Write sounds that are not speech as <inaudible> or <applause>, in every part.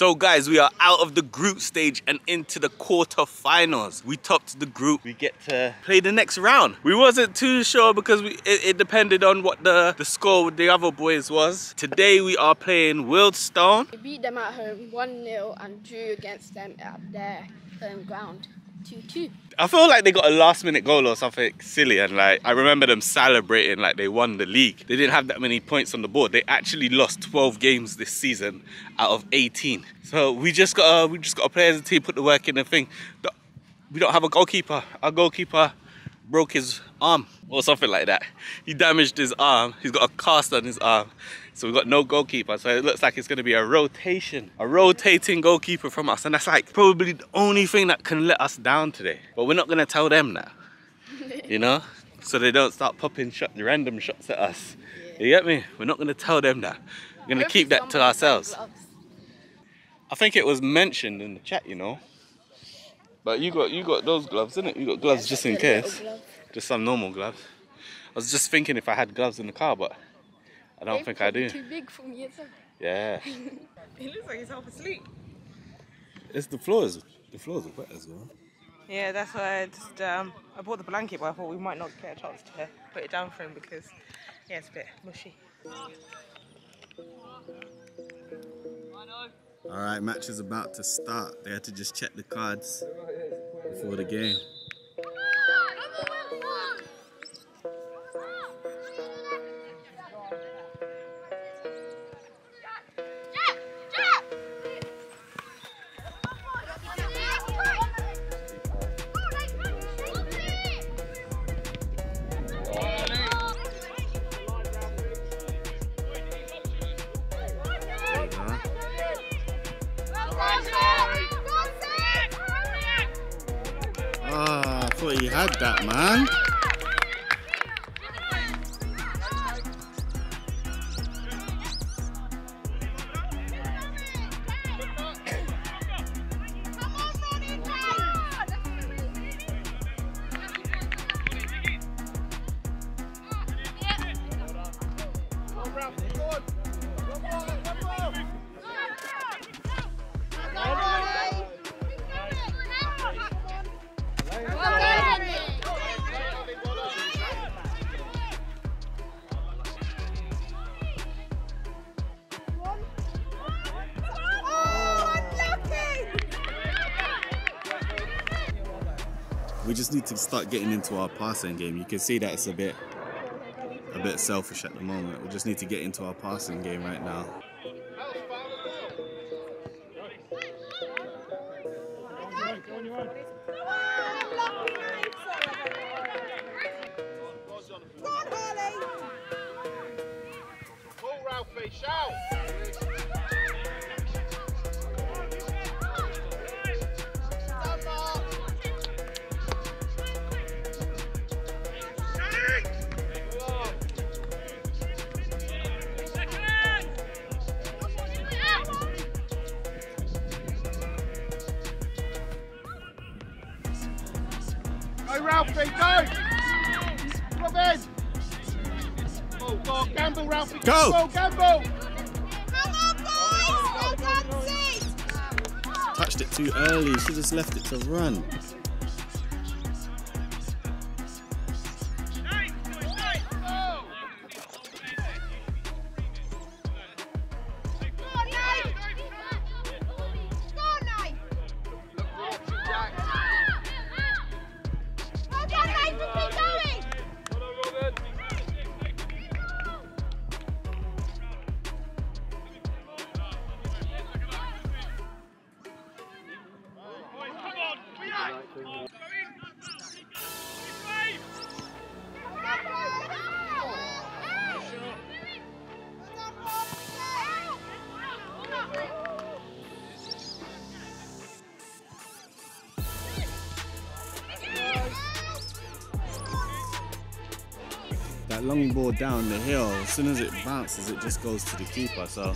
So guys, we are out of the group stage and into the quarterfinals. We topped the group. We get to play the next round. We wasn't too sure because we, it, it depended on what the, the score with the other boys was. Today we are playing Wealdstone. We beat them at home 1-0 and drew against them at their home ground 2-2. I feel like they got a last minute goal or something silly and like I remember them celebrating like they won the league. They didn't have that many points on the board. They actually lost 12 games this season out of 18. So we just got we just got to play as a team, put the work in the thing. We don't have a goalkeeper. Our goalkeeper broke his arm or something like that. He damaged his arm. He's got a cast on his arm. So we've got no goalkeeper. So it looks like it's going to be a rotation, a rotating goalkeeper from us. And that's like probably the only thing that can let us down today. But we're not going to tell them that, you know? <laughs> So they don't start popping shot, random shots at us. Yeah. You get me? We're not going to tell them that. We're going to keep that to ourselves. I think it was mentioned in the chat, you know. But you got you got those gloves, didn't it? You got gloves yeah, just in case. Just some normal gloves. I was just thinking if I had gloves in the car, but I don't think I do. Too big for me, isn't Yeah. <laughs> he looks like he's half asleep. It's the floors. The floors are wet as well. Yeah, that's why I just um, I bought the blanket, but I thought we might not get a chance to put it down for him because yeah, it's a bit mushy. All right, match is about to start. They had to just check the cards before the game. That, man. We just need to start getting into our passing game. You can see that it's a bit a bit selfish at the moment. We just need to get into our passing game right now. Ralphie, go! Robin! Oh, go, gamble, Ralphie. Go! Gamble, gamble! Come on, boys! Well done, Touched it too early. Should have just left it to run. That long ball down the hill, as soon as it bounces, it just goes to the keeper. So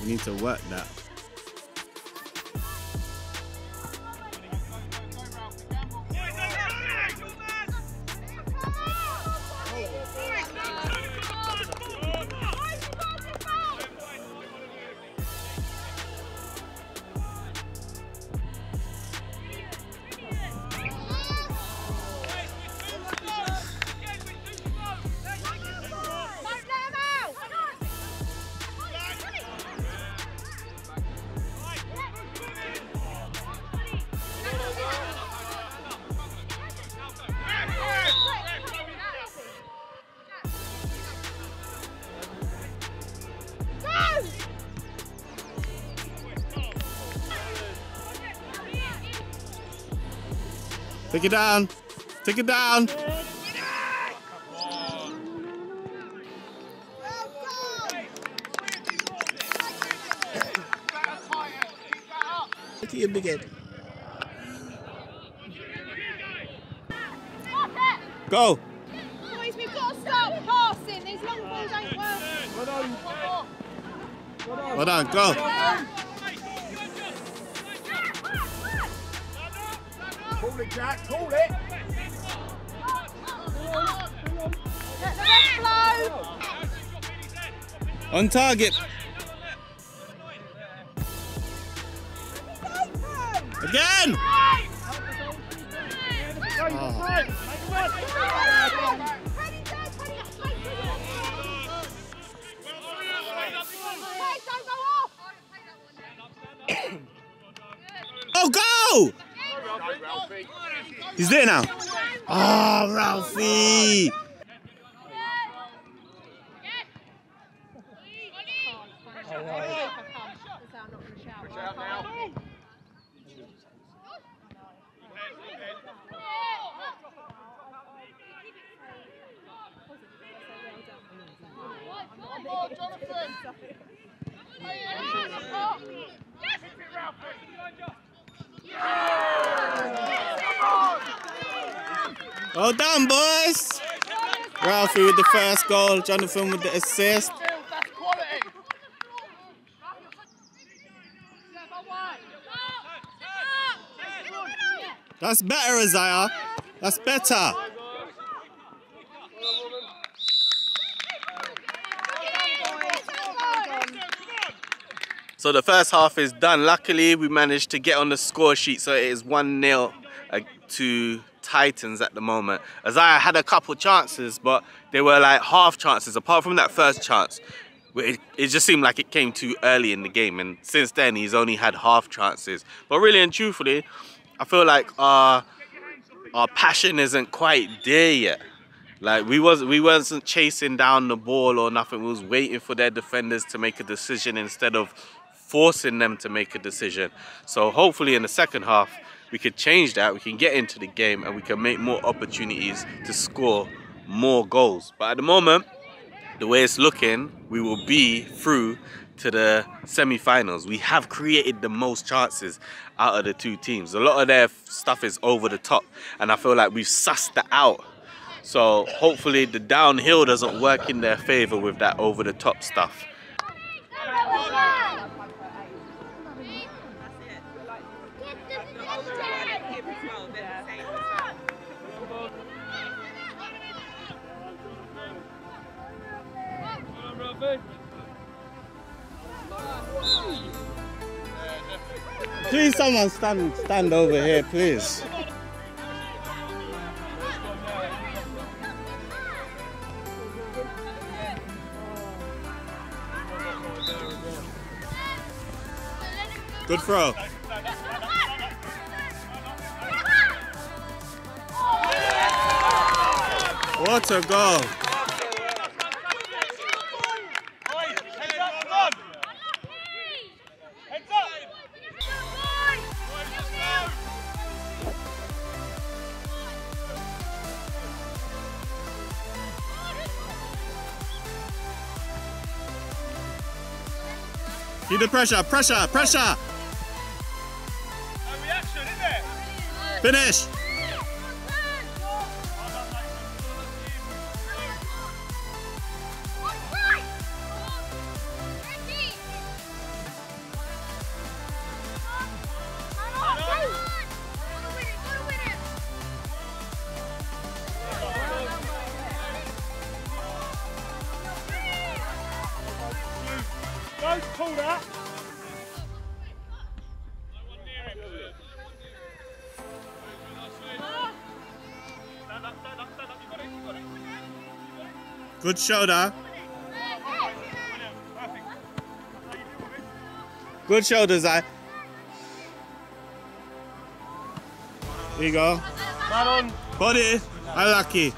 we need to work that. Take it down. Take it down. Look at your big head. Go. Boys, we've got to start passing. These long balls ain't working. Well done. Go. Call it, Jack. Call it. Let the rest flow. On target. Again. Oh, oh go! He's there now. Oh, Ralphie. Well done, boys. Ralphie with the first goal, Jonathan with the assist. That's better, Isaiah. That's better. So the first half is done. Luckily, we managed to get on the score sheet, so it is 1 0 uh, to Titans at the moment. Isaiah had a couple chances, but they were like half chances. Apart from that first chance, it, it just seemed like it came too early in the game, and since then he's only had half chances. But really and truthfully, I feel like our our passion isn't quite there yet. Like we was we wasn't chasing down the ball or nothing. We was waiting for their defenders to make a decision instead of forcing them to make a decision. So hopefully in the second half we could change that. We can get into the game and we can make more opportunities to score more goals. But at the moment, the way it's looking, we will be through to the semi-finals. We have created the most chances out of the two teams. A lot of their stuff is over the top and I feel like we've sussed that out. So hopefully the downhill doesn't work in their favor with that over the top stuff. Please someone stand stand over here, please. Good throw. What a goal. Keep the pressure, pressure, pressure. Finish. Don't call that. Good shoulder. Good shoulders, I. Here you go. Body. Unlucky.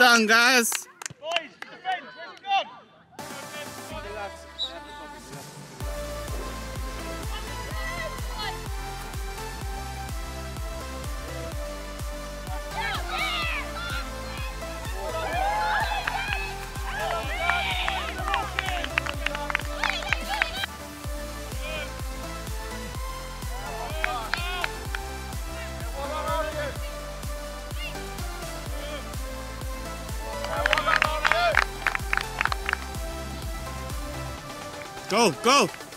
Done, guys. Go, go.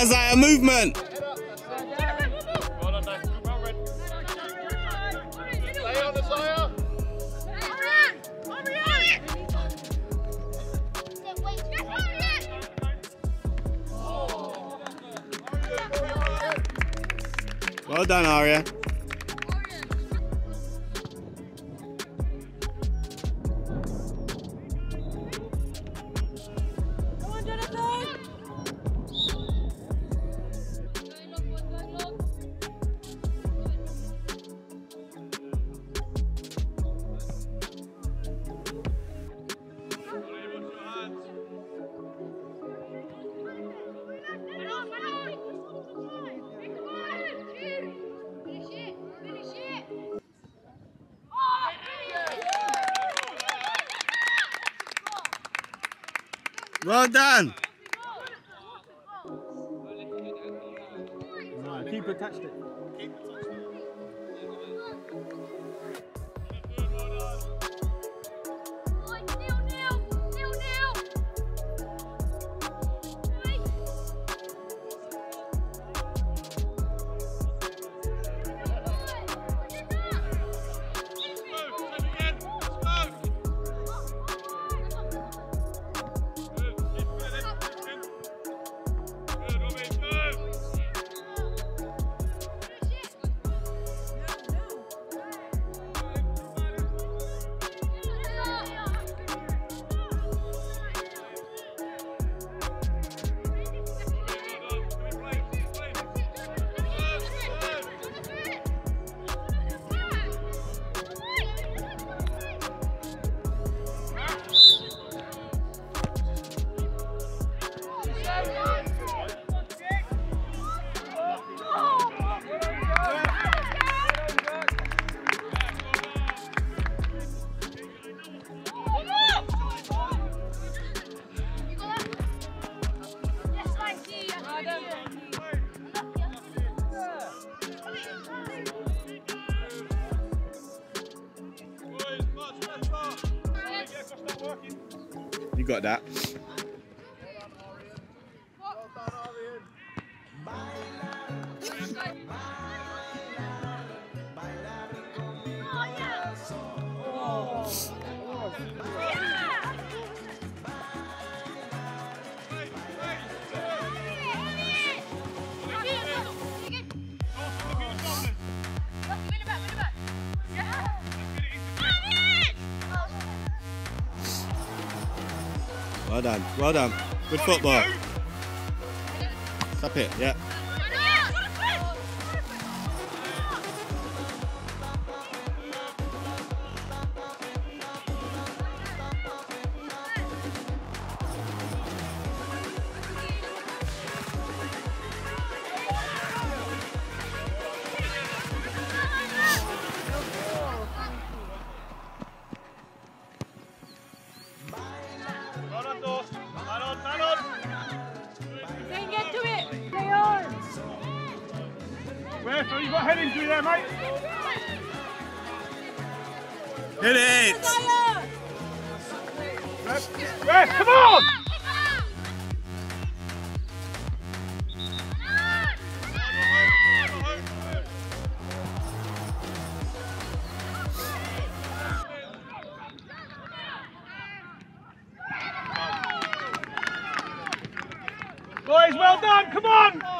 Movement, Isaiah, movement. Well done, Dave. Well done. Got that. Well done. Well done. Good football. Stop it. Yeah. there, mate. Hit it. Yes, come on. Boys, well done, come on!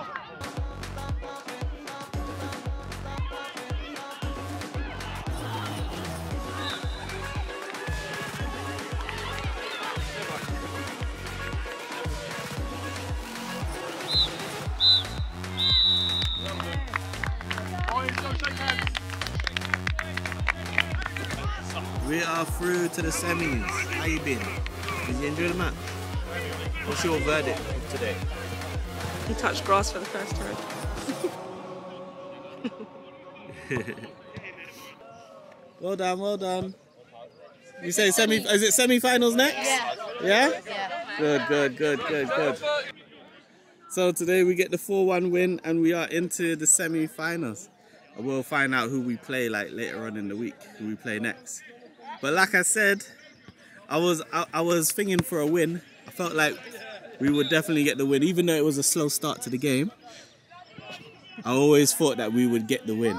To the semis. How you been? Did you enjoy the match? What's your verdict of today? He touched grass for the first time. <laughs> Well done, well done. You say semi? Is it semi-finals next? Yeah. Yeah. Yeah. Good, good, good, good, good. So today we get the 4-1 win and we are into the semi-finals. We'll find out who we play like later on in the week, who we play next. But like I said, I was I, I was thinking for a win. I felt like we would definitely get the win, even though it was a slow start to the game. I always thought that we would get the win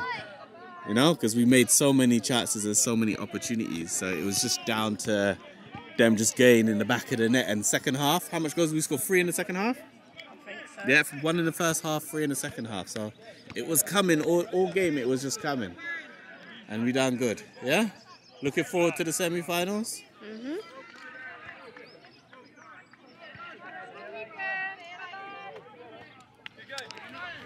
you know, because we made so many chances and so many opportunities. So it was just down to them just getting in the back of the net. And second half, how much goals we score? Three in the second half? Yeah, one in the first half, three in the second half. So it was coming all, all game. It was just coming, and we done good. Yeah, Looking forward to the semifinals? Mm-hmm.